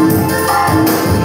Música